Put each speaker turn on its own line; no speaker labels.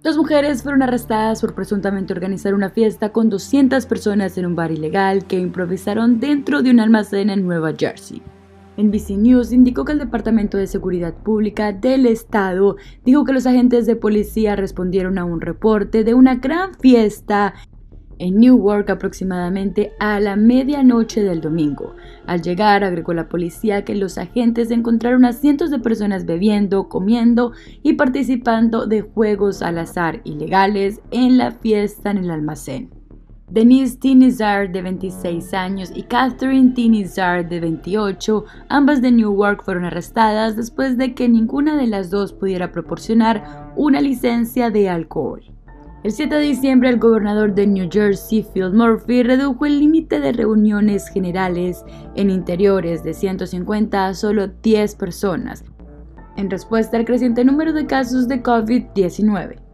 Dos mujeres fueron arrestadas por presuntamente organizar una fiesta con 200 personas en un bar ilegal que improvisaron dentro de un almacén en Nueva Jersey. NBC News indicó que el Departamento de Seguridad Pública del Estado dijo que los agentes de policía respondieron a un reporte de una gran fiesta en Newark aproximadamente a la medianoche del domingo. Al llegar, agregó la policía que los agentes encontraron a cientos de personas bebiendo, comiendo y participando de juegos al azar ilegales en la fiesta en el almacén. Denise Tinizar, de 26 años, y Catherine Tinizar, de 28, ambas de Newark, fueron arrestadas después de que ninguna de las dos pudiera proporcionar una licencia de alcohol. El 7 de diciembre, el gobernador de New Jersey, Phil Murphy, redujo el límite de reuniones generales en interiores de 150 a solo 10 personas, en respuesta al creciente número de casos de COVID-19.